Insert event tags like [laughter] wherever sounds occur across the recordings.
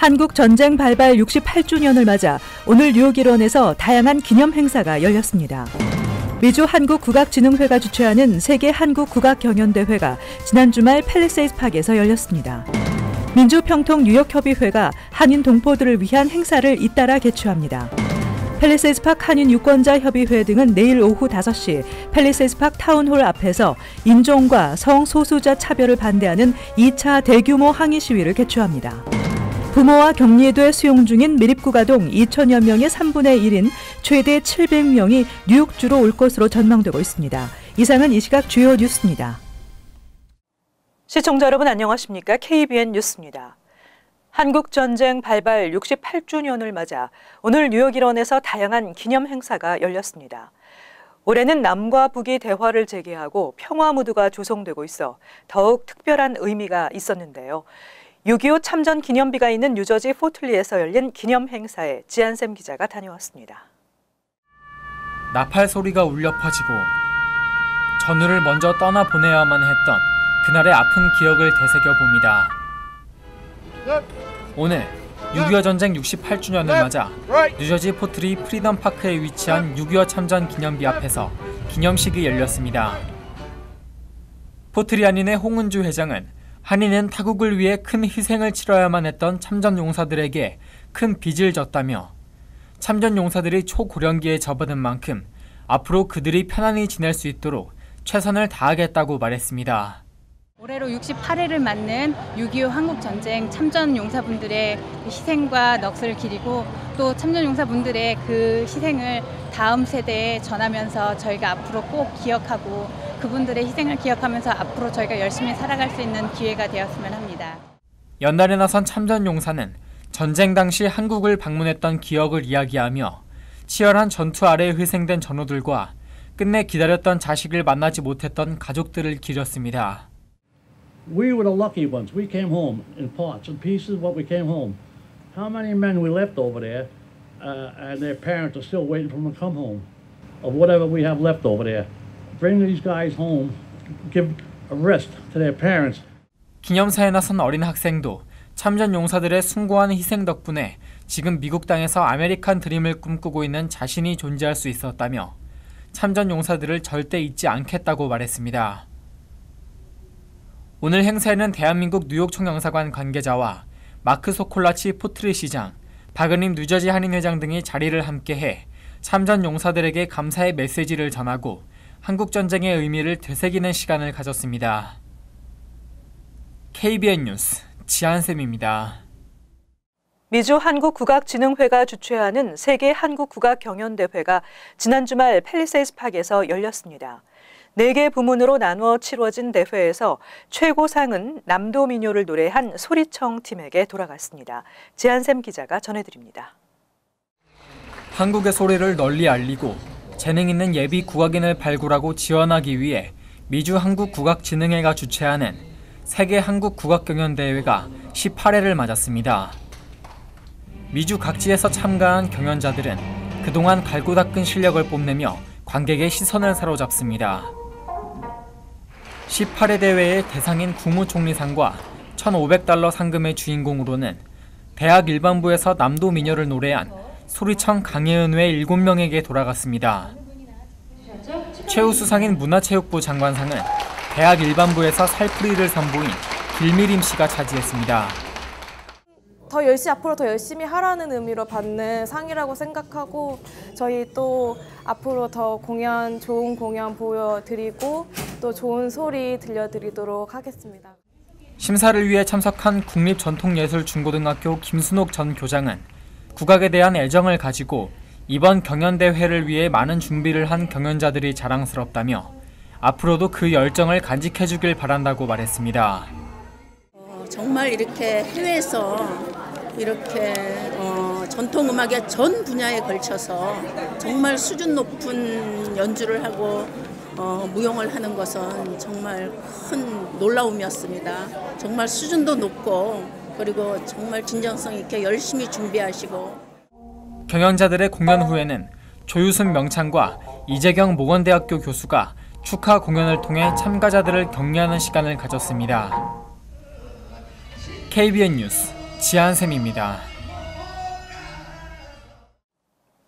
한국 전쟁 발발 68주년을 맞아 오늘 뉴욕 일원에서 다양한 기념 행사가 열렸습니다. 미주 한국 국악진흥회가 주최하는 세계 한국 국악 경연대회가 지난 주말 팰리세이스 팍에서 열렸습니다. 민주평통 뉴욕협의회가 한인 동포들을 위한 행사를 잇따라 개최합니다. 팰리세이스 팍 한인 유권자 협의회 등은 내일 오후 5시 팰리세이스 팍 타운홀 앞에서 인종과 성소수자 차별을 반대하는 2차 대규모 항의 시위를 개최합니다. 부모와 격리돼 수용 중인 미립국아동 2천여 명의 3분의 1인 최대 700명이 뉴욕주로 올 것으로 전망되고 있습니다. 이상은 이 시각 주요 뉴스입니다. 시청자 여러분 안녕하십니까? KBN 뉴스입니다. 한국 전쟁 발발 68주년을 맞아 오늘 뉴욕 일원에서 다양한 기념 행사가 열렸습니다. 올해는 남과 북이 대화를 재개하고 평화 무드가 조성되고 있어 더욱 특별한 의미가 있었는데요. 6.25 참전 기념비가 있는 뉴저지 포트리에서 열린 기념 행사에 지한샘 기자가 다녀왔습니다. 나팔 소리가 울려 퍼지고 전우를 먼저 떠나 보내야만 했던 그날의 아픈 기억을 되새겨 봅니다. 오늘 6.25 전쟁 68주년을 맞아 뉴저지 포트리 프리덤 파크에 위치한 6.25 참전 기념비 앞에서 기념식이 열렸습니다. 포트리 한인회 홍은주 회장은 한인은 타국을 위해 큰 희생을 치러야만 했던 참전 용사들에게 큰 빚을 졌다며 참전 용사들이 초고령기에 접어든 만큼 앞으로 그들이 편안히 지낼 수 있도록 최선을 다하겠다고 말했습니다. 올해로 68회를 맞는 6.25 한국전쟁 참전 용사분들의 희생과 넋을 기리고 또 참전 용사분들의 그 희생을 다음 세대에 전하면서 저희가 앞으로 꼭 기억하고 그분들의 희생을 기억하면서 앞으로 저희가 열심히 살아갈 수 있는 기회가 되었으면 합니다. 연날에 나선 참전 용사는 전쟁 당시 한국을 방문했던 기억을 이야기하며 치열한 전투 아래 희생된 전우들과 끝내 기다렸던 자식을 만나지 못했던 가족들을 기렸습니다. We were the lucky ones. We came home in parts and pieces, but we came home. How many men we left over there, uh, and their parents are still waiting for them to come home, of whatever we have left over there. Bring these guys home, give a rest to their parents. 기념사에 나선 어린 학생도 참전 용사들의 숭고한 희생 덕분에 지금 미국 땅에서 아메리칸 드림을 꿈꾸고 있는 자신이 존재할 수 있었다며 참전 용사들을 절대 잊지 않겠다고 말했습니다. 오늘 행사에는 대한민국 뉴욕 총영사관 관계자와 마크 소콜리치 포트리 시장, 박은림 뉴저지 한인회장 등이 자리를 함께해 참전 용사들에게 감사의 메시지를 전하고 한국 전쟁의 의미를 되새기는 시간을 가졌습니다. KBN 뉴스 지한샘입니다. 미주 한국국악진흥회가 주최하는 세계 한국국악경연대회가 지난 주말 팰리세이스 팍에서 열렸습니다. 4개 부문으로 나누어 치러진 대회에서 최고상은 남도 민요를 노래한 소리청 팀에게 돌아갔습니다. 지한샘 기자가 전해드립니다. 한국의 소리를 널리 알리고 재능 있는 예비 국악인을 발굴하고 지원하기 위해 미주 한국 국악진흥회가 주최하는 세계 한국 국악 경연 대회가 18회를 맞았습니다. 미주 각지에서 참가한 경연자들은 그동안 갈고 닦은 실력을 뽐내며 관객의 시선을 사로잡습니다. 18회 대회의 대상인 국무총리상과 1,500달러 상금의 주인공으로는 대학 일반부에서 남도 미녀를 노래한 소리청 강혜은외 7명에게 돌아갔습니다. 최우수상인 문화체육부 장관상은 대학 일반부에서 살풀이를 선보인 길미림 씨가 차지했습니다. 더 열심히 앞으로 더 열심히 하라는 의미로 받는 상이라고 생각하고 저희 또 앞으로 더 공연 좋은 공연 보여드리고 또 좋은 소리 들려드리도록 하겠습니다. 심사를 위해 참석한 국립전통예술중고등학교 김순옥 전 교장은 국악에 대한 애정을 가지고 이번 경연대회를 위해 많은 준비를 한 경연자들이 자랑스럽다며 앞으로도 그 열정을 간직해주길 바란다고 말했습니다. 어, 정말 이렇게 해외에서 이렇게 어, 전통 음악의 전 분야에 걸쳐서 정말 수준 높은 연주를 하고 어, 무용을 하는 것은 정말 큰 놀라움이었습니다. 정말 수준도 높고 그리고 정말 진정성 있게 열심히 준비하시고 경연자들의 공연 후에는 조유순 명창과 이재경 모건대학교 교수가 축하 공연을 통해 참가자들을 격려하는 시간을 가졌습니다. KBN 뉴스 지한샘입니다.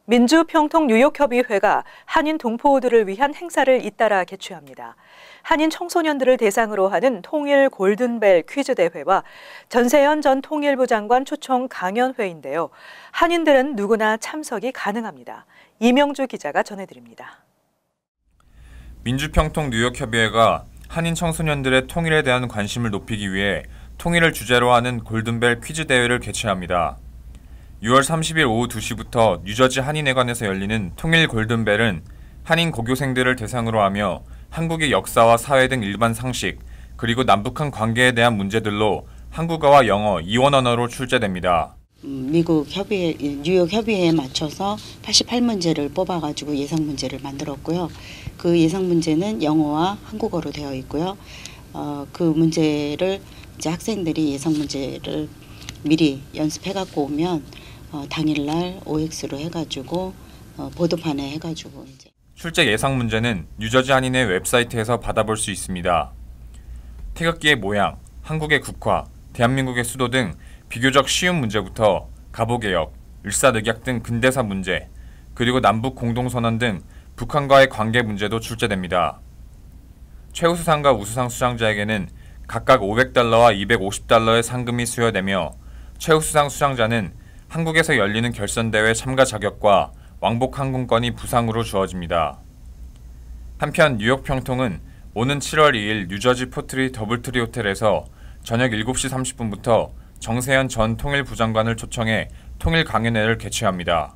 민주평통 뉴욕협의회가 한인 동포들을 위한 행사를 잇따라 개최합니다. 한인 청소년들을 대상으로 하는 통일 골든벨 퀴즈 대회와 전세현 전 통일부 장관 초청 강연회인데요. 한인들은 누구나 참석이 가능합니다. 이명주 기자가 전해드립니다. 민주평통 뉴욕협의회가 한인 청소년들의 통일에 대한 관심을 높이기 위해 통일을 주제로 하는 골든벨 퀴즈 대회를 개최합니다. 6월 30일 오후 2시부터 뉴저지 한인회관에서 열리는 통일 골든벨은 한인 고교생들을 대상으로 하며 한국의 역사와 사회 등 일반 상식, 그리고 남북한 관계에 대한 문제들로 한국어와 영어 이원 언어로 출제됩니다. 음, 미국 협의회, 뉴욕 협의회에 맞춰서 88문제를 뽑아가지고 예상 문제를 만들었고요. 그 예상 문제는 영어와 한국어로 되어 있고요. 어, 그 문제를 이제 학생들이 예상 문제를 미리 연습해 갖고 오면 어, 당일날 OX로 해가지고 어, 보도판에 해가지고 이제 출제 예상 문제는 뉴저지 한인의 웹사이트에서 받아볼 수 있습니다. 태극기의 모양, 한국의 국화, 대한민국의 수도 등 비교적 쉬운 문제부터 가보개혁, 일사늑약 등 근대사 문제, 그리고 남북 공동선언 등 북한과의 관계 문제도 출제됩니다. 최우수상과 우수상 수상자에게는 각각 500달러와 250달러의 상금이 수여되며 최우수상 수상자는 한국에서 열리는 결선대회 참가 자격과 왕복 항공권이 부상으로 주어집니다. 한편 뉴욕 평통은 오는 7월 2일 뉴저지 포트리 더블트리 호텔에서 저녁 7시 30분부터 정세현 전 통일부 장관을 초청해 통일 강연회를 개최합니다.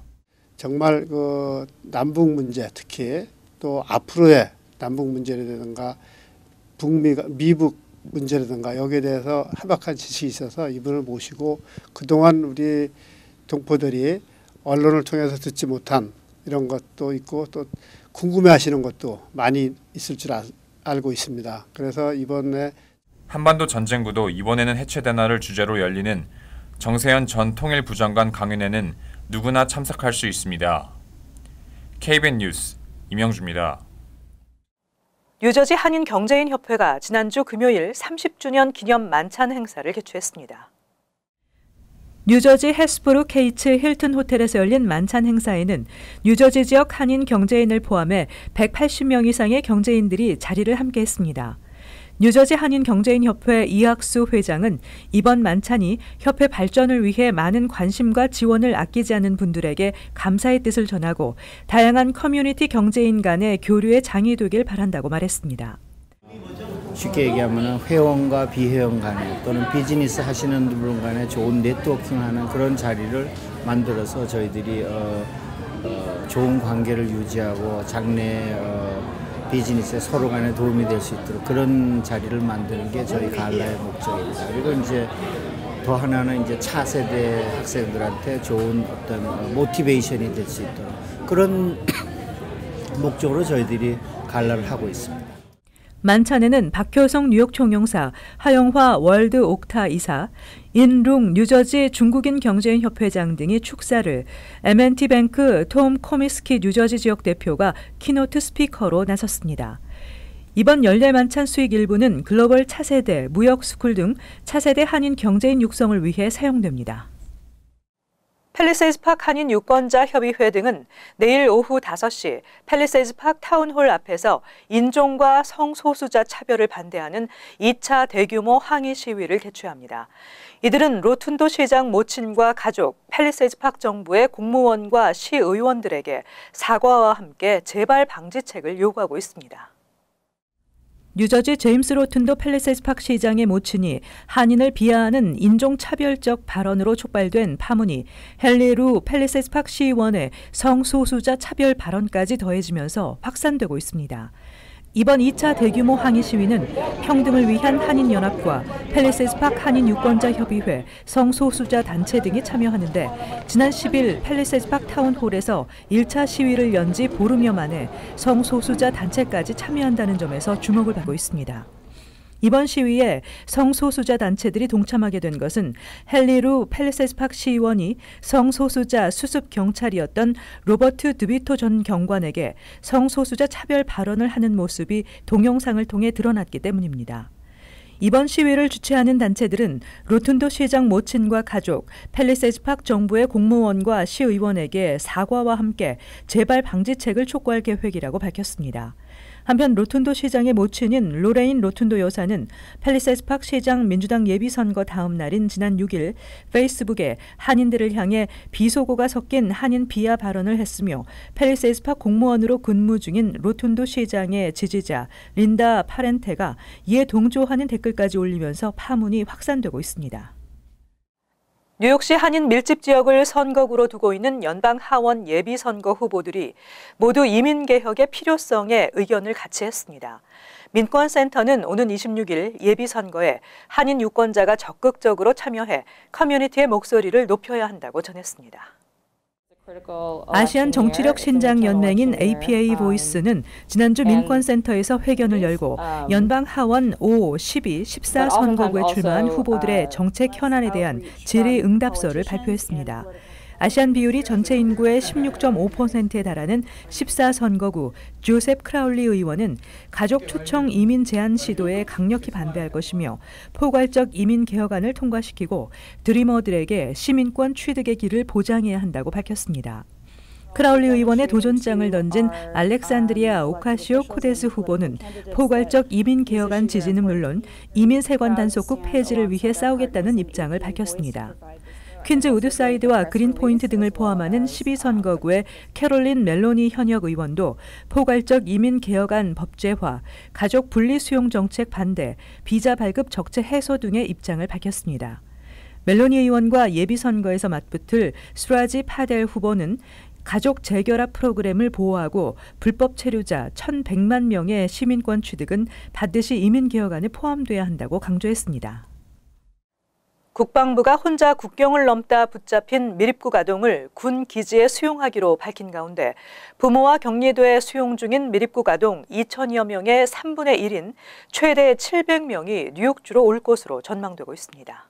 정말 그 남북 문제 특히 또 앞으로의 남북 문제라든가 북미 미북 문제라든가 여기에 대해서 해박한 지식이 있어서 이분을 모시고 그동안 우리 동포들이 언론을 통해서 듣지 못한 이런 것도 있고 또 궁금해하시는 것도 많이 있을 줄 아, 알고 있습니다. 그래서 이번에 한반도 전쟁구도 이번에는 해체되나를 주제로 열리는 정세현 전 통일부 장관 강연회는 누구나 참석할 수 있습니다. KBN 뉴스 임영주입니다. 뉴저지 한인 경제인 협회가 지난주 금요일 30주년 기념 만찬 행사를 개최했습니다. 뉴저지 해즈브룩 하이츠 힐튼 호텔에서 열린 만찬 행사에는 뉴저지 지역 한인 경제인을 포함해 180명 이상의 경제인들이 자리를 함께 했습니다. 뉴저지 한인 경제인 협회 이학수 회장은 이번 만찬이 협회 발전을 위해 많은 관심과 지원을 아끼지 않은 분들에게 감사의 뜻을 전하고 다양한 커뮤니티 경제인 간의 교류의 장이 되길 바란다고 말했습니다. 쉽게 얘기하면 회원과 비회원 간에 또는 비즈니스 하시는 분 간에 좋은 네트워킹 하는 그런 자리를 만들어서 저희들이 어, 어, 좋은 관계를 유지하고 장래 어, 비즈니스에 서로 간에 도움이 될 수 있도록 그런 자리를 만드는 게 저희 갈라의 목적입니다. 그리고 이제 더 하나는 이제 차세대 학생들한테 좋은 어떤 모티베이션이 될 수 있도록 그런 [coughs] 목적으로 저희들이 갈라를 하고 있습니다. 만찬에는 박효성 뉴욕 총영사, 하영화 월드 옥타 이사, 인룽 뉴저지 중국인 경제인 협회장 등이 축사를 M&T 뱅크 톰 코미스키 뉴저지 지역 대표가 keynote speaker로 나섰습니다. 이번 연례 만찬 수익 일부는 글로벌 차세대, 무역 스쿨 등 차세대 한인 경제인 육성을 위해 사용됩니다. 펠리세이즈 팍 한인 유권자 협의회 등은 내일 오후 5시 펠리세이즈 팍 타운홀 앞에서 인종과 성소수자 차별을 반대하는 2차 대규모 항의 시위를 개최합니다. 이들은 로툰도 시장 모친과 가족, 펠리세이즈 팍 정부의 공무원과 시의원들에게 사과와 함께 재발 방지책을 요구하고 있습니다. 뉴저지 제임스 로툰도 펠리세스 팍 시장의 모친이 한인을 비하하는 인종차별적 발언으로 촉발된 파문이 헨리 루 펠리세스 팍 시의원의 성소수자 차별 발언까지 더해지면서 확산되고 있습니다. 이번 2차 대규모 항의 시위는 평등을 위한 한인연합과 펠리세스 팍 한인 유권자 협의회, 성소수자 단체 등이 참여하는데 지난 10일 펠리세스 팍 타운홀에서 1차 시위를 연 지 보름여 만에 성소수자 단체까지 참여한다는 점에서 주목을 받고 있습니다. 이번 시위에 성소수자 단체들이 동참하게 된 것은 헨리루 펠리세스팍 시의원이 성소수자 수습 경찰이었던 로버트 드비토 전 경관에게 성소수자 차별 발언을 하는 모습이 동영상을 통해 드러났기 때문입니다. 이번 시위를 주최하는 단체들은 로툰도 시장 모친과 가족, 팰리세이즈팍 정부의 공무원과 시의원에게 사과와 함께 재발 방지책을 촉구할 계획이라고 밝혔습니다. 한편 로툰도 시장의 모친인 로레인 로툰도 여사는 팰리세스팍 시장 민주당 예비선거 다음 날인 지난 6일 페이스북에 한인들을 향해 비속어가 섞인 한인 비하 발언을 했으며 팰리세스팍 공무원으로 근무 중인 로툰도 시장의 지지자 린다 파렌테가 이에 동조하는 댓글까지 올리면서 파문이 확산되고 있습니다. 뉴욕시 한인 밀집 지역을 선거구로 두고 있는 연방 하원 예비 선거 후보들이 모두 이민 개혁의 필요성에 의견을 같이 했습니다. 민권센터는 오는 26일 예비 선거에 한인 유권자가 적극적으로 참여해 커뮤니티의 목소리를 높여야 한다고 전했습니다. 아시안 정치력 신장 연맹인 APA 보이스는 지난주 민권센터에서 회견을 열고 연방 하원 5, 12, 14 선거구에 출마한 후보들의 정책 현안에 대한 질의 응답서를 발표했습니다. 아시안 비율이 전체 인구의 16.5%에 달하는 14선거구 조셉 크라울리 의원은 가족 초청 이민 제한 시도에 강력히 반대할 것이며 포괄적 이민 개혁안을 통과시키고 드리머들에게 시민권 취득의 길을 보장해야 한다고 밝혔습니다. 크라울리 의원의 도전장을 던진 알렉산드리아 오카시오 코르테스 후보는 포괄적 이민 개혁안 지지는 물론 이민 세관 단속국 폐지를 위해 싸우겠다는 입장을 밝혔습니다. 퀸즈 우드사이드와 그린포인트 등을 포함하는 12선거구의 캐롤린 멜로니 현역 의원도 포괄적 이민 개혁안 법제화, 가족 분리 수용 정책 반대, 비자 발급 적체 해소 등의 입장을 밝혔습니다. 멜로니 의원과 예비선거에서 맞붙을 수라지 파델 후보는 가족 재결합 프로그램을 보호하고 불법 체류자 1,100만 명의 시민권 취득은 반드시 이민 개혁안에 포함돼야 한다고 강조했습니다. 국방부가 혼자 국경을 넘다 붙잡힌 미립국 아동을 군 기지에 수용하기로 밝힌 가운데 부모와 격리돼 수용 중인 미립국 아동 2천여 명의 3분의 1인 최대 700명이 뉴욕주로 올 것으로 전망되고 있습니다.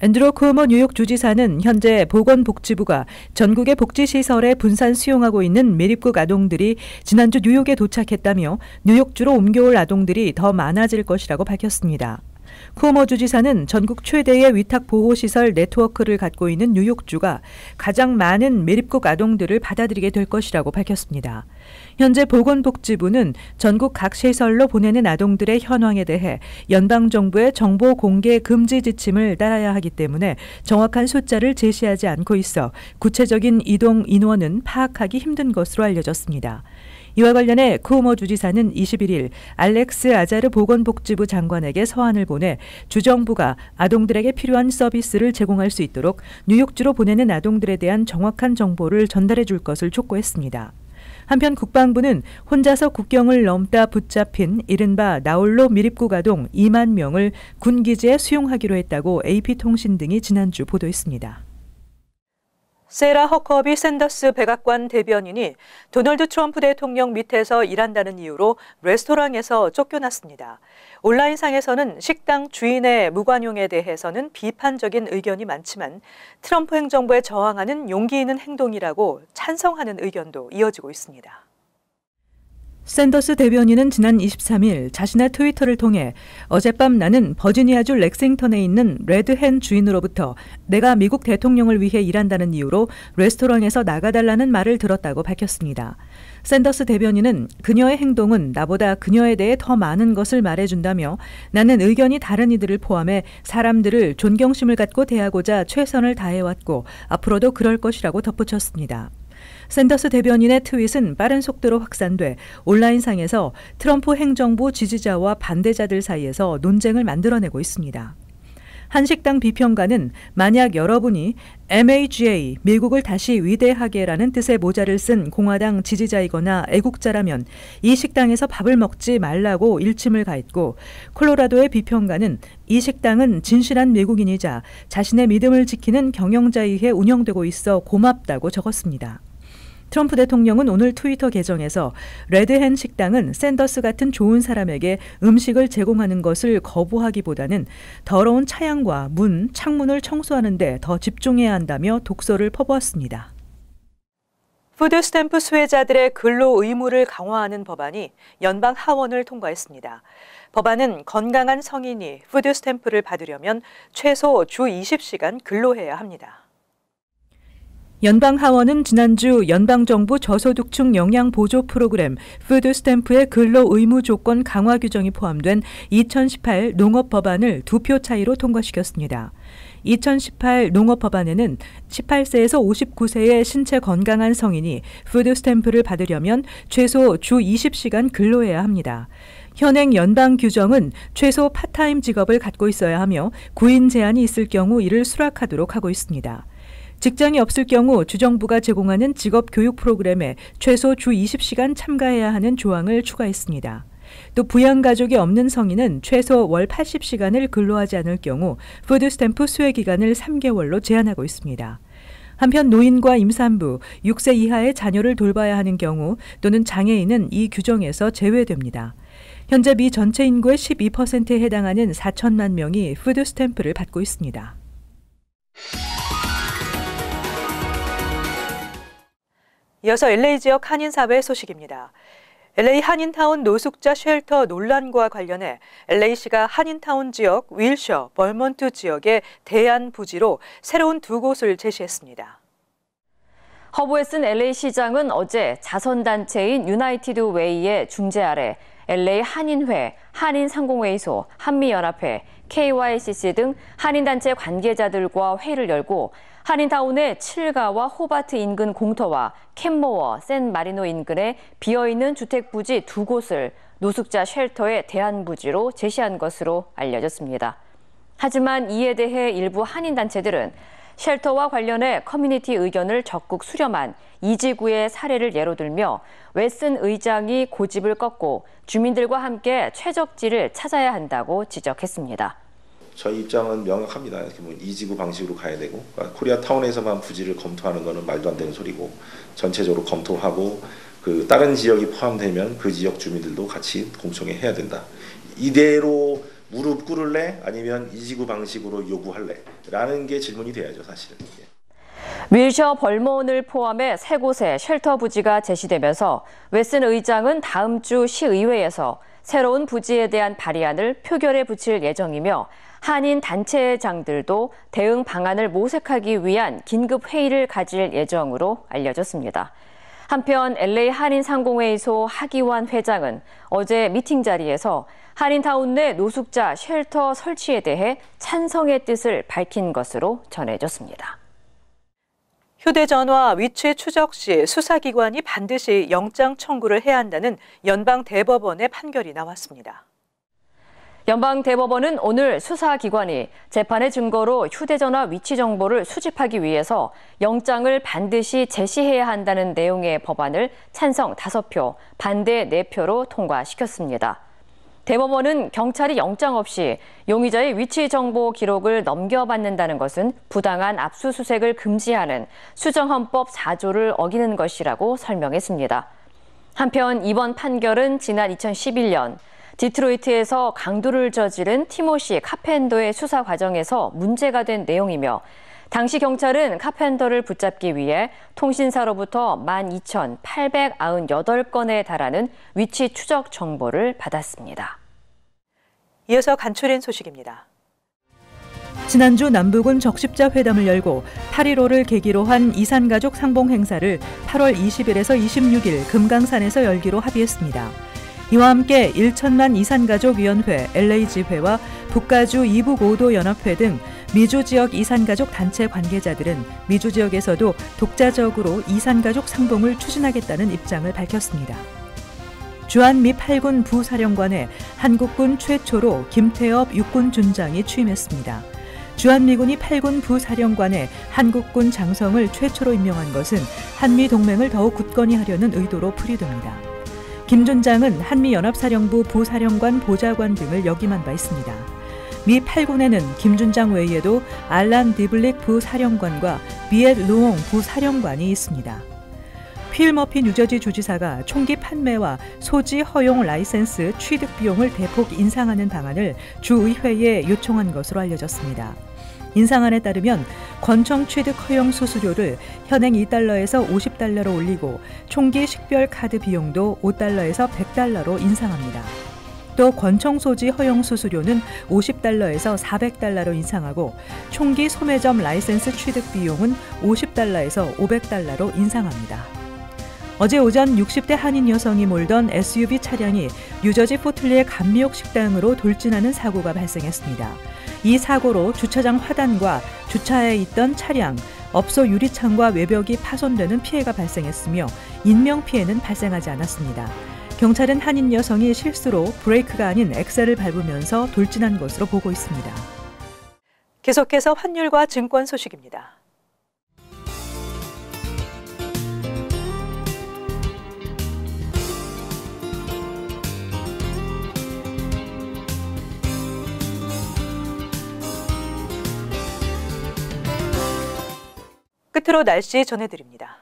앤드로 쿠오모 뉴욕 주지사는 현재 보건복지부가 전국의 복지시설에 분산 수용하고 있는 미립국 아동들이 지난주 뉴욕에 도착했다며 뉴욕주로 옮겨올 아동들이 더 많아질 것이라고 밝혔습니다. 쿠오모 주지사는 전국 최대의 위탁 보호 시설 네트워크를 갖고 있는 뉴욕주가 가장 많은 매립국 아동들을 받아들이게 될 것이라고 밝혔습니다. 현재 보건복지부는 전국 각 시설로 보내는 아동들의 현황에 대해 연방 정부의 정보 공개 금지 지침을 따라야 하기 때문에 정확한 숫자를 제시하지 않고 있어 구체적인 이동 인원은 파악하기 힘든 것으로 알려졌습니다. 이와 관련해 쿠오모 주지사는 21일 알렉스 아자르 보건복지부 장관에게 서한을 보내 주정부가 아동들에게 필요한 서비스를 제공할 수 있도록 뉴욕주로 보내는 아동들에 대한 정확한 정보를 전달해 줄 것을 촉구했습니다. 한편 국방부는 혼자서 국경을 넘다 붙잡힌 이른바 나홀로 미립국 아동 2만 명을 군기지에 수용하기로 했다고 AP통신 등이 지난주 보도했습니다. 세라 허커비 샌더스 백악관 대변인이 도널드 트럼프 대통령 밑에서 일한다는 이유로 레스토랑에서 쫓겨났습니다. 온라인상에서는 식당 주인의 무관용에 대해서는 비판적인 의견이 많지만 트럼프 행정부에 저항하는 용기 있는 행동이라고 찬성하는 의견도 이어지고 있습니다. 샌더스 대변인은 지난 23일 자신의 트위터를 통해 어젯밤 나는 버지니아주 렉싱턴에 있는 레드헨 주인으로부터 내가 미국 대통령을 위해 일한다는 이유로 레스토랑에서 나가달라는 말을 들었다고 밝혔습니다. 샌더스 대변인은 그녀의 행동은 나보다 그녀에 대해 더 많은 것을 말해준다며 나는 의견이 다른 이들을 포함해 사람들을 존경심을 갖고 대하고자 최선을 다해왔고 앞으로도 그럴 것이라고 덧붙였습니다. 샌더스 대변인의 트윗은 빠른 속도로 확산돼 온라인상에서 트럼프 행정부 지지자와 반대자들 사이에서 논쟁을 만들어내고 있습니다. 한 식당 비평가는 만약 여러분이 MAGA, 미국을 다시 위대하게라는 뜻의 모자를 쓴 공화당 지지자이거나 애국자라면 이 식당에서 밥을 먹지 말라고 일침을 가했고, 콜로라도의 비평가는 이 식당은 진실한 미국인이자 자신의 믿음을 지키는 경영자에 의해 운영되고 있어 고맙다고 적었습니다. 트럼프 대통령은 오늘 트위터 계정에서 레드헨 식당은 샌더스 같은 좋은 사람에게 음식을 제공하는 것을 거부하기보다는 더러운 차양과 문, 창문을 청소하는 데 더 집중해야 한다며 독설을 퍼부었습니다. 푸드 스탬프 수혜자들의 근로 의무를 강화하는 법안이 연방 하원을 통과했습니다. 법안은 건강한 성인이 푸드 스탬프를 받으려면 최소 주 20시간 근로해야 합니다. 연방 하원은 지난주 연방 정부 저소득층 영양 보조 프로그램 푸드 스탬프의 근로 의무 조건 강화 규정이 포함된 2018 농업 법안을 두 표 차이로 통과시켰습니다. 2018 농업 법안에는 18세에서 59세의 신체 건강한 성인이 푸드 스탬프를 받으려면 최소 주 20시간 근로해야 합니다. 현행 연방 규정은 최소 파트타임 직업을 갖고 있어야 하며 구인 제한이 있을 경우 이를 수락하도록 하고 있습니다. 직장이 없을 경우 주정부가 제공하는 직업 교육 프로그램에 최소 주 20시간 참가해야 하는 조항을 추가했습니다. 또 부양 가족이 없는 성인은 최소 월 80시간을 근로하지 않을 경우 푸드 스탬프 수혜 기간을 3개월로 제한하고 있습니다. 한편 노인과 임산부, 6세 이하의 자녀를 돌봐야 하는 경우 또는 장애인은 이 규정에서 제외됩니다. 현재 미 전체 인구의 12%에 해당하는 4천만 명이 푸드 스탬프를 받고 있습니다. 이어서 LA 지역 한인사회 소식입니다. LA 한인타운 노숙자 쉘터 논란과 관련해 LA시가 한인타운 지역, 윌셔, 버몬트 지역의 대안 부지로 새로운 두 곳을 제시했습니다. 허브 웨슨 LA시의장은 어제 자선단체인 유나이티드 웨이의 중재 아래 LA 한인회, 한인상공회의소, 한미연합회, KYCC 등 한인단체 관계자들과 회의를 열고 한인타운의 7가와 호바트 인근 공터와 캔모어, 샌마리노 인근의 비어있는 주택 부지 두 곳을 노숙자 쉘터의 대안 부지로 제시한 것으로 알려졌습니다. 하지만 이에 대해 일부 한인 단체들은 쉘터와 관련해 커뮤니티 의견을 적극 수렴한 이지구의 사례를 예로 들며 웨슨 의장이 고집을 꺾고 주민들과 함께 최적지를 찾아야 한다고 지적했습니다. 저희 입장은 명확합니다. 뭐 이지구 방식으로 가야 되고 그러니까 코리아 타운에서만 부지를 검토하는 것은 말도 안 되는 소리고 전체적으로 검토하고 그 다른 지역이 포함되면 그 지역 주민들도 같이 공청회 해야 된다. 이대로 무릎 꿇을래 아니면 이지구 방식으로 요구할래 라는 게 질문이 돼야죠 사실은. 윌셔 버몬을 포함해 세 곳의 쉘터 부지가 제시되면서 웨슨 의장은 다음 주 시의회에서 새로운 부지에 대한 발의안을 표결에 붙일 예정이며 한인 단체장들도 대응 방안을 모색하기 위한 긴급 회의를 가질 예정으로 알려졌습니다. 한편 LA 한인 상공회의소 하기환 회장은 어제 미팅 자리에서 한인타운 내 노숙자 쉘터 설치에 대해 찬성의 뜻을 밝힌 것으로 전해졌습니다. 휴대전화 위치 추적 시 수사기관이 반드시 영장 청구를 해야 한다는 연방 대법원의 판결이 나왔습니다. 연방대법원은 오늘 수사기관이 재판의 증거로 휴대전화 위치 정보를 수집하기 위해서 영장을 반드시 제시해야 한다는 내용의 법안을 찬성 5표, 반대 4표로 통과시켰습니다. 대법원은 경찰이 영장 없이 용의자의 위치 정보 기록을 넘겨받는다는 것은 부당한 압수수색을 금지하는 수정헌법 4조를 어기는 것이라고 설명했습니다. 한편 이번 판결은 지난 2011년 디트로이트에서 강도를 저지른 티모시 카펜더의 수사 과정에서 문제가 된 내용이며 당시 경찰은 카펜더를 붙잡기 위해 통신사로부터 12,898건에 달하는 위치 추적 정보를 받았습니다. 이어서 간추린 소식입니다. 지난주 남북은 적십자 회담을 열고 8.15를 계기로 한 이산가족 상봉 행사를 8월 20일에서 26일 금강산에서 열기로 합의했습니다. 이와 함께 1천만 이산가족위원회 LA지회와 북가주 이북 5도 연합회 등 미주 지역 이산가족 단체 관계자들은 미주 지역에서도 독자적으로 이산가족 상봉을 추진하겠다는 입장을 밝혔습니다. 주한미 8군 부사령관에 한국군 최초로 김태업 육군 준장이 취임했습니다. 주한미군이 8군 부사령관에 한국군 장성을 최초로 임명한 것은 한미 동맹을 더욱 굳건히 하려는 의도로 풀이됩니다. 김 준장은 한미연합사령부 부사령관 보좌관 등을 역임한 바 있습니다. 미 8군에는 김 준장 외에도 알란 디블릭 부사령관과 비엣 루옹 부사령관이 있습니다. 필 머피 뉴저지 주지사가 총기 판매와 소지 허용 라이센스 취득 비용을 대폭 인상하는 방안을 주의회에 요청한 것으로 알려졌습니다. 인상안에 따르면 권총 취득 허용 수수료를 현행 2달러에서 50달러로 올리고 총기 식별 카드 비용도 5달러에서 100달러로 인상합니다. 또 권총 소지 허용 수수료는 50달러에서 400달러로 인상하고 총기 소매점 라이센스 취득 비용은 50달러에서 500달러로 인상합니다. 어제 오전 60대 한인 여성이 몰던 SUV 차량이 뉴저지 포틀리의 감미옥 식당으로 돌진하는 사고가 발생했습니다. 이 사고로 주차장 화단과 주차해 있던 차량, 업소 유리창과 외벽이 파손되는 피해가 발생했으며 인명 피해는 발생하지 않았습니다. 경찰은 한인 여성이 실수로 브레이크가 아닌 엑셀을 밟으면서 돌진한 것으로 보고 있습니다. 계속해서 환율과 증권 소식입니다. 끝으로 날씨 전해드립니다.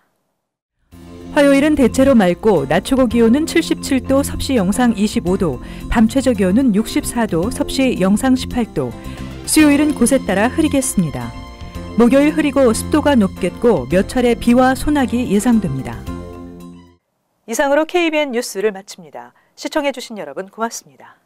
화요일은 대체로 맑고 낮 최고 기온은 77도, 섭씨 영상 25도, 밤 최저 기온은 64도, 섭씨 영상 18도. 수요일은 곳에 따라 흐리겠습니다. 목요일 흐리고 습도가 높겠고 몇 차례 비와 소나기 예상됩니다. 이상으로 KBN 뉴스를 마칩니다. 시청해주신 여러분 고맙습니다.